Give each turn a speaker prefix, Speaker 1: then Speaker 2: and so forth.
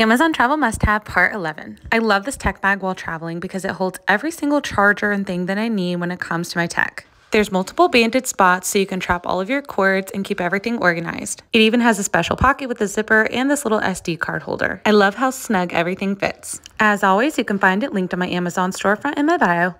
Speaker 1: Amazon Travel Must Have Part 11. I love this tech bag while traveling because it holds every single charger and thing that I need when it comes to my tech. There's multiple banded spots so you can trap all of your cords and keep everything organized. It even has a special pocket with a zipper and this little SD card holder. I love how snug everything fits. As always, you can find it linked on my Amazon storefront in my bio.